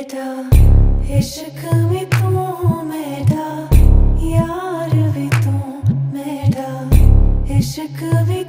बैठा इश्क में तू बैठा यार भी तू बैठा इश्क भी